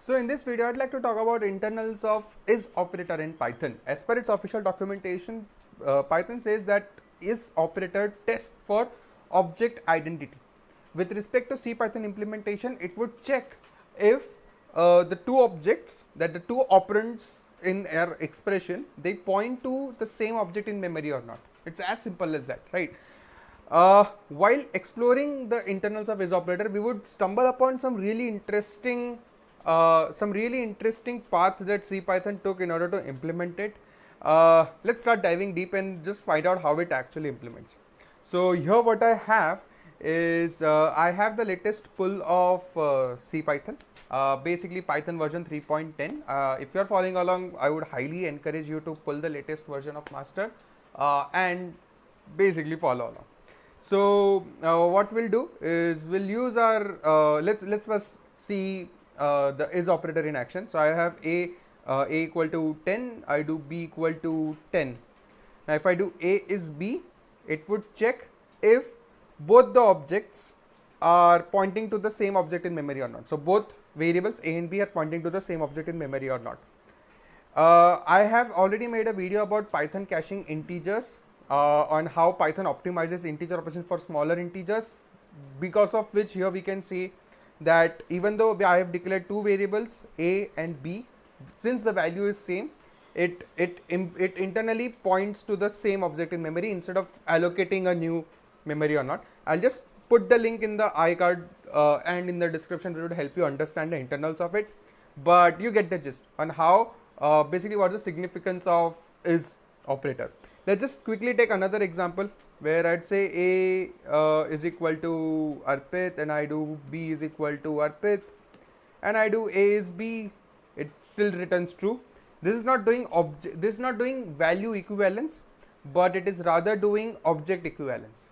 So in this video, I'd like to talk about internals of is operator in Python. As per its official documentation, uh, Python says that is operator tests for object identity. With respect to CPython implementation, it would check if uh, the two objects that the two operands in our expression they point to the same object in memory or not. It's as simple as that, right? Uh, while exploring the internals of is operator, we would stumble upon some really interesting, uh, some really interesting path that CPython took in order to implement it. Uh, let's start diving deep and just find out how it actually implements. So here, what I have is uh, I have the latest pull of uh, CPython. Uh, basically Python version 3.10. Uh, if you are following along, I would highly encourage you to pull the latest version of master and basically follow along. So what we'll do is we'll use our let's let's first see the is operator in action. So I have a a equal to 10. I do b equal to 10. Now if I do a is b, it would check if both the objects are pointing to the same object in memory or not. So both variables a and b are pointing to the same object in memory or not. Uh, I have already made a video about Python caching integers uh, on how Python optimizes integer operation for smaller integers because of which here we can see that even though I have declared two variables a and b since the value is same it it it internally points to the same object in memory instead of allocating a new memory or not. I'll just put the link in the iCard uh, and in the description it would help you understand the internals of it. But you get the gist on how uh, basically what's the significance of is operator. Let's just quickly take another example where I'd say A uh, is equal to Arpit and I do B is equal to Arpit and I do A is B it still returns true. This is not doing object this is not doing value equivalence but it is rather doing object equivalence.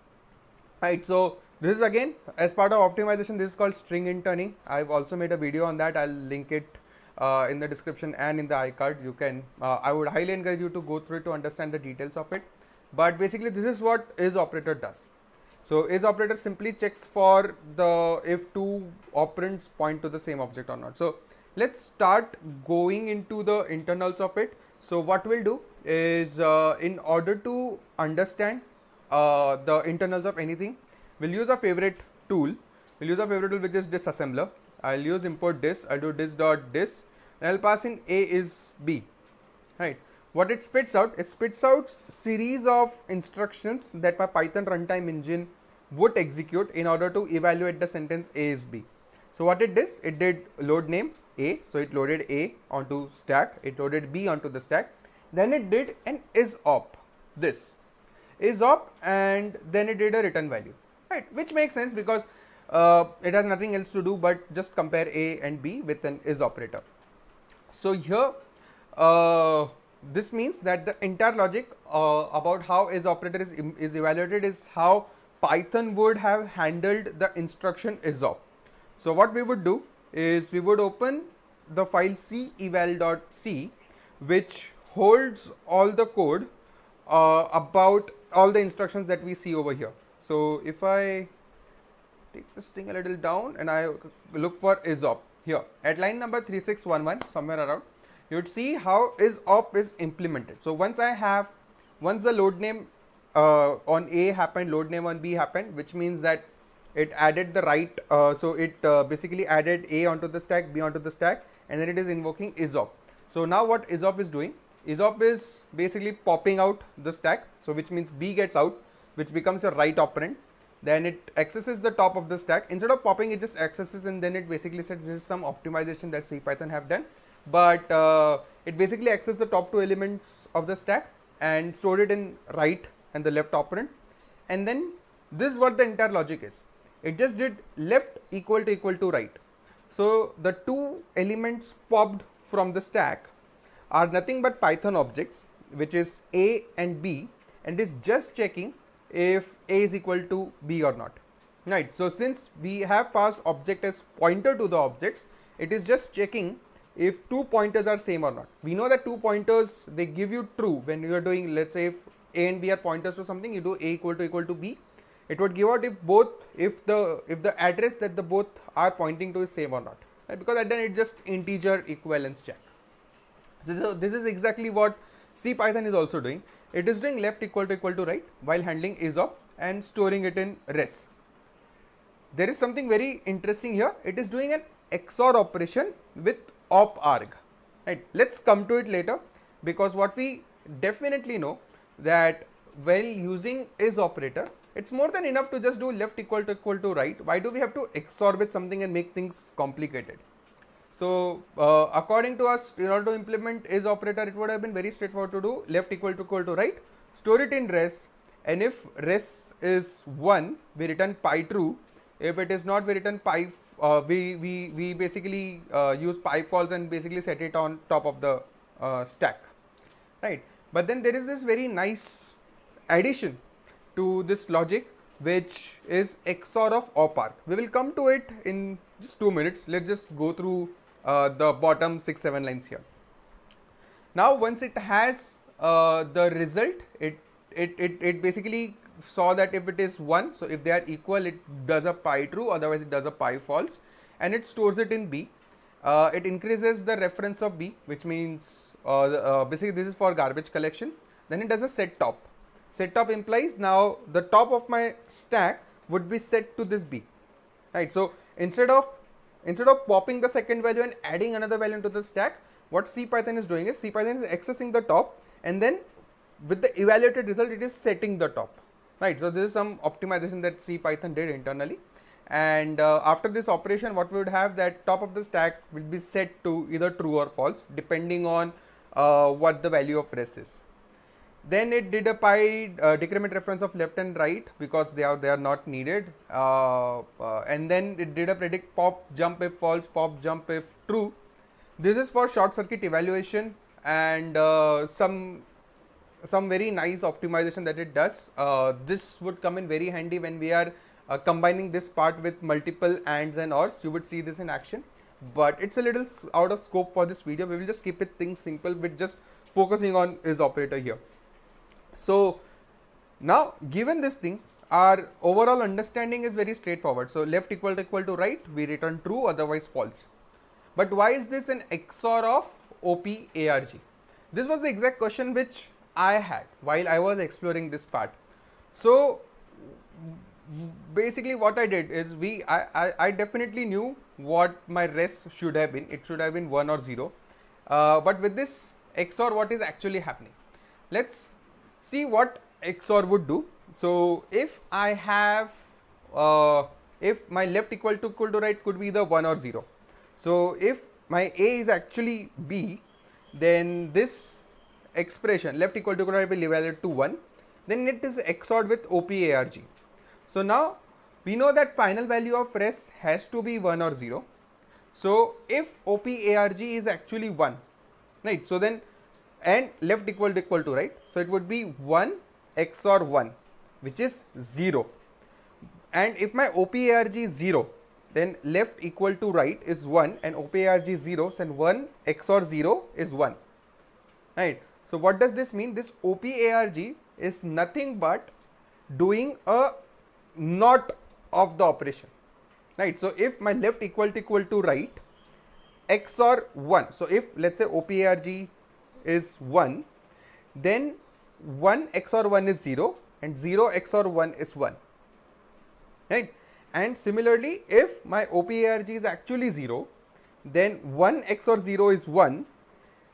Right so this is again as part of optimization this is called string interning i've also made a video on that. I'll link it uh, in the description and in the iCard you can uh, I would highly encourage you to go through it to understand the details of it but basically this is what is operator does. So is operator simply checks for the if two operands point to the same object or not. So let's start going into the internals of it. So what we'll do is uh, in order to understand uh, the internals of anything we'll use a favorite tool. We'll use a favorite tool which is disassembler. I'll use import dis, I'll do dis dot dis. And I'll pass in A is B, right. What it spits out, it spits out series of instructions that my Python runtime engine would execute in order to evaluate the sentence A is B. So what it did, it did load name A, so it loaded A onto stack, it loaded B onto the stack, then it did an is op, this is op and then it did a return value, right, which makes sense because uh, it has nothing else to do but just compare A and B with an is operator. So here uh, this means that the entire logic uh, about how is operator is, is evaluated is how Python would have handled the instruction is op. So what we would do is we would open the file ceval.c which holds all the code uh, about all the instructions that we see over here. So if I take this thing a little down and I look for isop here at line number 3611 somewhere around you would see how isop is implemented. So once I have once the load name uh, on A happened load name on B happened which means that it added the right uh, so it uh, basically added A onto the stack B onto the stack and then it is invoking isop. So now what isop is doing isop is basically popping out the stack so which means B gets out which becomes a right operand then it accesses the top of the stack instead of popping it just accesses and then it basically says this is some optimization that CPython have done but uh, it basically accesses the top two elements of the stack and stored it in right and the left operand. And then this is what the entire logic is. It just did left equal to equal to right. So the two elements popped from the stack are nothing but python objects which is a and b and is just checking if a is equal to b or not. Right so since we have passed object as pointer to the objects it is just checking if two pointers are same or not we know that two pointers they give you true when you are doing let's say if a and b are pointers to something you do a equal to equal to b it would give out if both if the if the address that the both are pointing to is same or not right? because at the end it's just integer equivalence check. So this is exactly what C Python is also doing. It is doing left equal to equal to right while handling isop and storing it in res. There is something very interesting here. It is doing an XOR operation with op arg. Right. Let's come to it later because what we definitely know that while using is operator, it's more than enough to just do left equal to equal to right. Why do we have to XOR with something and make things complicated? So, uh, according to us, in order to implement is operator, it would have been very straightforward to do left equal to equal to right, store it in res, and if res is 1, we return pi true. If it is not, we return pi, uh, we, we, we basically uh, use pi false and basically set it on top of the uh, stack, right. But then there is this very nice addition to this logic which is XOR of op arg. We will come to it in just two minutes. Let's just go through uh, the bottom six seven lines here. Now once it has uh, the result, it, it it it basically saw that if it is 1, so if they are equal, it does a pi true, otherwise it does a pi false, and it stores it in B. Uh, it increases the reference of B, which means uh, uh, basically this is for garbage collection. Then it does a set top. Set top implies now the top of my stack would be set to this B, right? So instead of Instead of popping the second value and adding another value into the stack, what CPython is doing is CPython is accessing the top and then with the evaluated result it is setting the top right so this is some optimization that c python did internally. And uh, after this operation what we would have that top of the stack will be set to either true or false depending on uh, what the value of res is. Then it did a pi uh, decrement reference of left and right because they are they are not needed. Uh, uh, and then it did a predict pop jump if false pop jump if true. This is for short circuit evaluation and uh, some some very nice optimization that it does uh, this would come in very handy when we are uh, combining this part with multiple ands and ors you would see this in action but it's a little out of scope for this video we will just keep it things simple with just focusing on is operator here so now given this thing our overall understanding is very straightforward. So left equal to equal to right we return true otherwise false. But why is this an XOR of OP ARG? This was the exact question which I had while I was exploring this part. So basically what I did is we I, I, I definitely knew what my res should have been. It should have been 1 or 0. Uh, but with this XOR what is actually happening? Let's see what XOR would do. So if I have, uh, if my left equal to equal to right could be the 1 or 0. So if my A is actually B, then this expression left equal to equal will evaluate to 1, then it is XORed with OPARG. So now we know that final value of res has to be 1 or 0. So if OPARG is actually 1, right, so then and left equal to equal to right. So it would be 1 XOR 1 which is 0 and if my OPARG is 0 then left equal to right is 1 and OPARG is 0 and 1 XOR 0 is 1 right. So what does this mean? This OPARG is nothing but doing a not of the operation right. So if my left equal to equal to right XOR 1. So if let's say OPARG is 1, then 1 XOR 1 is 0 and 0 XOR 1 is 1. Right? And similarly, if my OPARG is actually 0, then 1 XOR 0 is 1,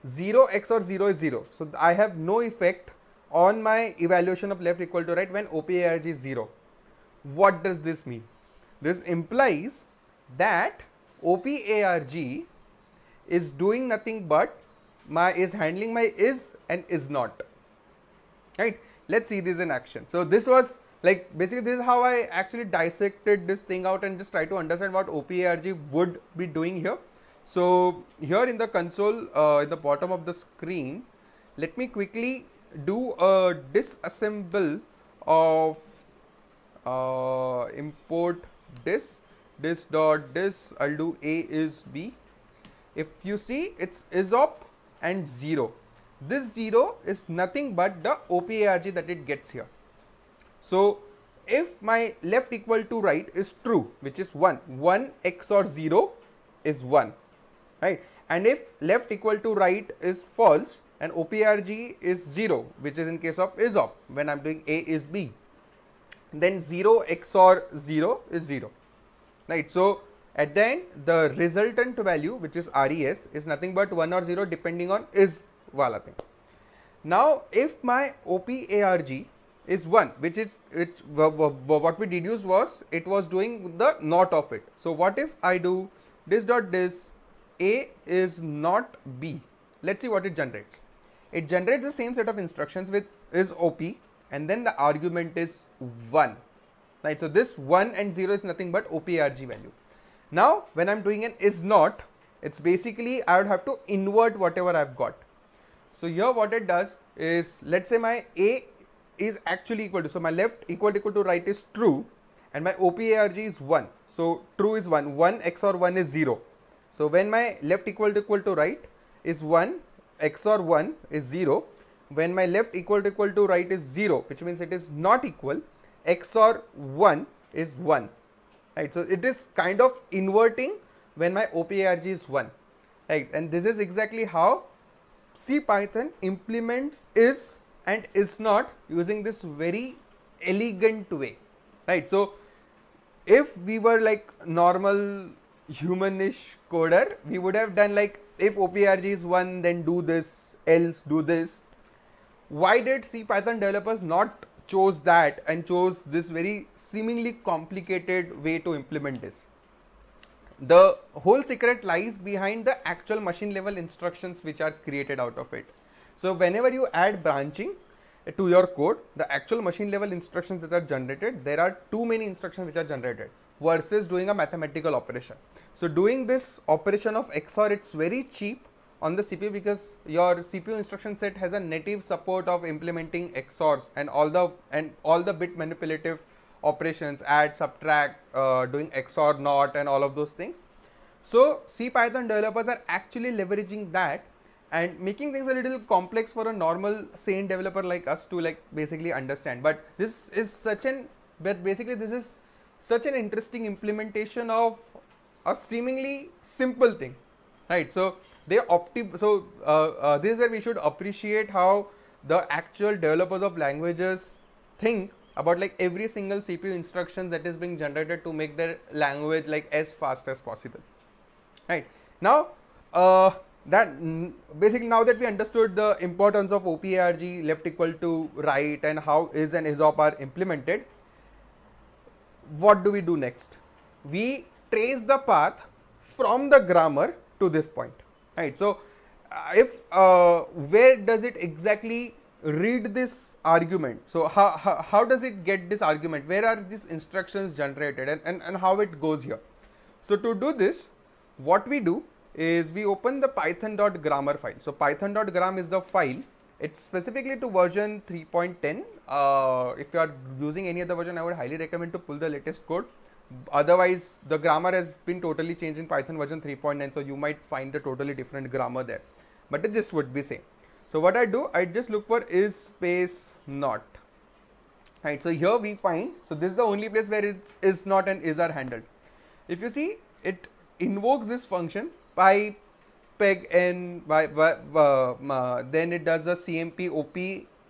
0 XOR 0 is 0. So, I have no effect on my evaluation of left equal to right when OPARG is 0. What does this mean? This implies that OPARG is doing nothing but my is handling my is and is not right let's see this in action so this was like basically this is how i actually dissected this thing out and just try to understand what oparg would be doing here so here in the console uh, in the bottom of the screen let me quickly do a disassemble of uh, import dis dis dot dis i'll do a is b if you see it's isop and 0. This 0 is nothing but the OPARG that it gets here. So, if my left equal to right is true which is 1, 1 XOR 0 is 1 right and if left equal to right is false and OPARG is 0 which is in case of is op when I'm doing A is B then 0 XOR 0 is 0 right so at the end the resultant value which is RES is nothing but 1 or 0 depending on is wala thing. Now if my OPARG is 1 which is it what we deduced was it was doing the not of it. So what if I do dis dot dis A is not B let us see what it generates. It generates the same set of instructions with is OP and then the argument is 1 right. So this 1 and 0 is nothing but OPARG value. Now when I am doing an is not it's basically I would have to invert whatever I've got. So here what it does is let's say my A is actually equal to so my left equal to equal to right is true and my OPARG is 1. So true is 1, 1 XOR 1 is 0. So when my left equal to equal to right is 1 XOR 1 is 0. When my left equal to equal to right is 0 which means it is not equal XOR 1 is 1 right. So it is kind of inverting when my OPARG is 1 right and this is exactly how C Python implements is and is not using this very elegant way right. So if we were like normal humanish coder we would have done like if OPARG is 1 then do this else do this. Why did C Python developers not chose that and chose this very seemingly complicated way to implement this? The whole secret lies behind the actual machine level instructions which are created out of it. So whenever you add branching to your code, the actual machine level instructions that are generated, there are too many instructions which are generated versus doing a mathematical operation. So doing this operation of XOR, it's very cheap on the CPU because your CPU instruction set has a native support of implementing XORs and all the and all the bit manipulative operations, add, subtract, uh, doing XOR, NOT and all of those things. So C Python developers are actually leveraging that and making things a little complex for a normal sane developer like us to like basically understand. But this is such an but basically this is such an interesting implementation of a seemingly simple thing, right? So they opti so uh, uh, this is where we should appreciate how the actual developers of languages think about like every single CPU instruction that is being generated to make their language like as fast as possible, right? Now, uh, that basically now that we understood the importance of OPARG left equal to right and how is and isop are implemented, what do we do next? We trace the path from the grammar to this point, right? So, uh, if uh, where does it exactly read this argument? So, how, how, how does it get this argument? Where are these instructions generated and, and, and how it goes here? So, to do this, what we do is we open the python.grammar file. So, python.gram is the file. It's specifically to version 3.10. Uh, if you are using any other version, I would highly recommend to pull the latest code. Otherwise, the grammar has been totally changed in Python version 3.9. So, you might find a totally different grammar there, but it just would be same. So, what I do, I just look for is space not. Right. So, here we find, so this is the only place where it's is not and is are handled. If you see, it invokes this function by peg n by, by uh, then it does a cmp op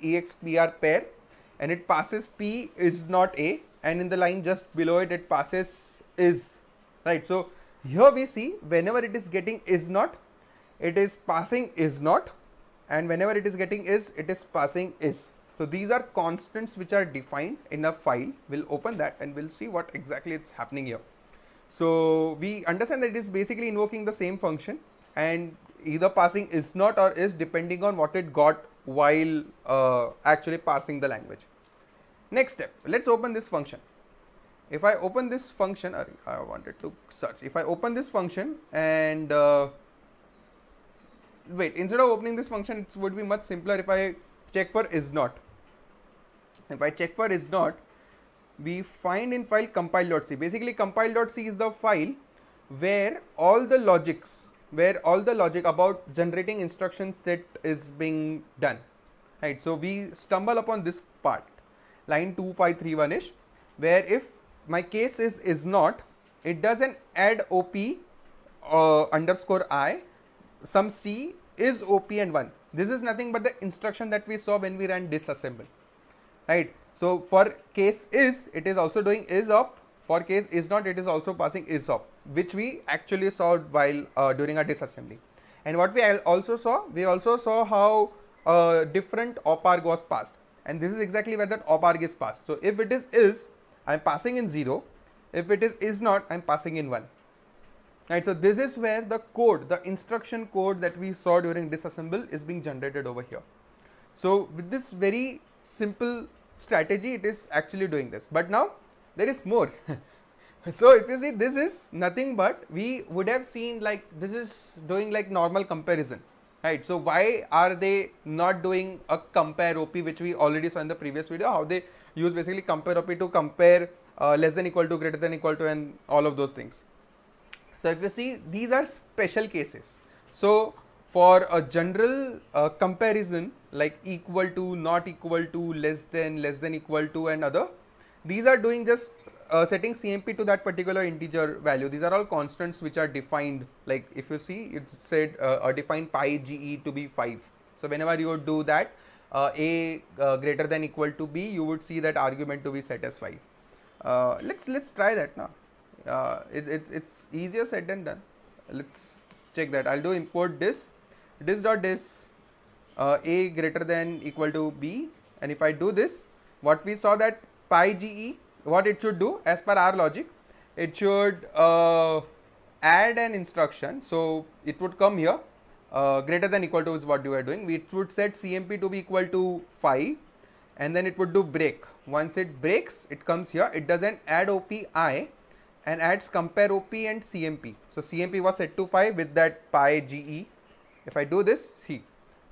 expr pair and it passes p is not a and in the line just below it it passes is right? So here we see whenever it is getting is not it is passing is not and whenever it is getting is it is passing is. So these are constants which are defined in a file. We'll open that and we'll see what exactly it's happening here. So we understand that it is basically invoking the same function and either passing is not or is depending on what it got while uh, actually parsing the language. Next step, let's open this function. If I open this function, I wanted to search. If I open this function and uh, wait, instead of opening this function, it would be much simpler if I check for is not. If I check for is not, we find in file compile.c. Basically compile.c is the file where all the logics, where all the logic about generating instruction set is being done. Right. So we stumble upon this part, line 2531 ish, where if my case is is not, it does an add op uh, underscore i some c is op and 1 this is nothing but the instruction that we saw when we ran disassemble right? So for case is it is also doing is op. For case is not it is also passing is op which we actually saw while uh, during our disassembly. And what we also saw we also saw how uh, different op arg was passed and this is exactly where that op arg is passed. So if it is is i'm passing in 0 if it is is not i'm passing in 1 right? So this is where the code the instruction code that we saw during disassemble is being generated over here. So with this very simple strategy it is actually doing this. But now there is more. So if you see this is nothing but we would have seen like this is doing like normal comparison right so why are they not doing a compare op which we already saw in the previous video how they use basically compare op to compare uh, less than equal to greater than equal to and all of those things so if you see these are special cases. So for a general uh, comparison like equal to, not equal to, less than, less than equal to and other, these are doing just uh, setting CMP to that particular integer value. These are all constants which are defined like if you see it said uh, defined pi ge to be 5. So whenever you do that uh, a uh, greater than equal to b you would see that argument to be 5. Uh, let's let's try that now it, it's it's easier said than done let's check that i'll do import dis dis dot dis a greater than equal to b and if i do this what we saw that pi ge what it should do as per our logic it should uh, add an instruction so it would come here uh, greater than equal to is what you are doing we would set cmp to be equal to 5 and then it would do break once it breaks it comes here it doesn't add opi and adds compare OP and CMP. So CMP was set to 5 with that pi GE. If I do this, see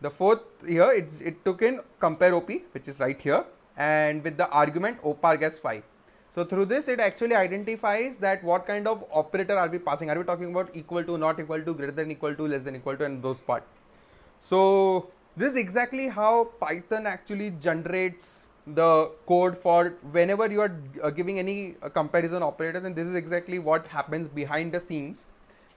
the fourth here it took in compare OP which is right here and with the argument OPARG as 5. So through this it actually identifies that what kind of operator are we passing. Are we talking about equal to, not equal to, greater than equal to, less than equal to and those part. So this is exactly how Python actually generates the code for whenever you are uh, giving any uh, comparison operators and this is exactly what happens behind the scenes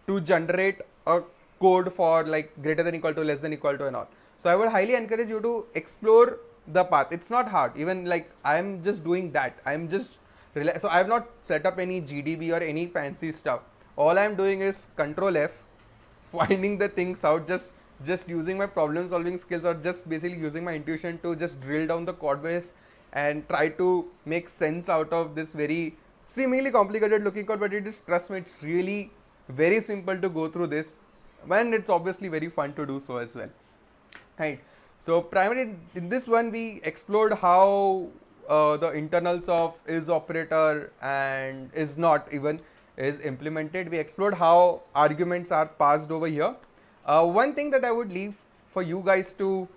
to generate a code for like greater than equal to less than equal to and all so i would highly encourage you to explore the path it's not hard even like i am just doing that i am just so i have not set up any gdb or any fancy stuff. All i am doing is control f finding the things out just just using my problem solving skills or just basically using my intuition to just drill down the code base and try to make sense out of this very seemingly complicated looking code but it is trust me it's really very simple to go through this and it's obviously very fun to do so as well. Right. So primarily in this one we explored how uh, the internals of is operator and is not even is implemented we explored how arguments are passed over here uh, one thing that I would leave for you guys to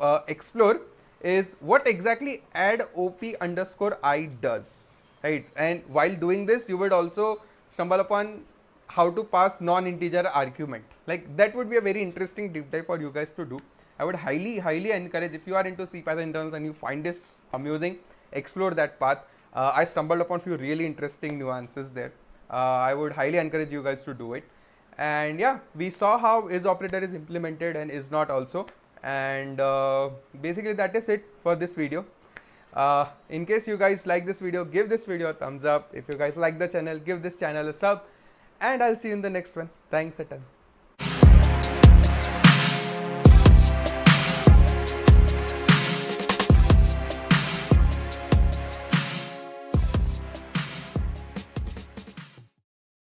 uh, explore is what exactly add op underscore i does, right? And while doing this, you would also stumble upon how to pass non-integer argument. Like that would be a very interesting deep dive for you guys to do. I would highly, highly encourage if you are into C Python internals and you find this amusing, explore that path. Uh, I stumbled upon few really interesting nuances there. Uh, I would highly encourage you guys to do it. And yeah we saw how is operator is implemented and is not also. And uh, basically that is it for this video. Uh, in case you guys like this video give this video a thumbs up. If you guys like the channel give this channel a sub. And i'll see you in the next one. Thanks a ton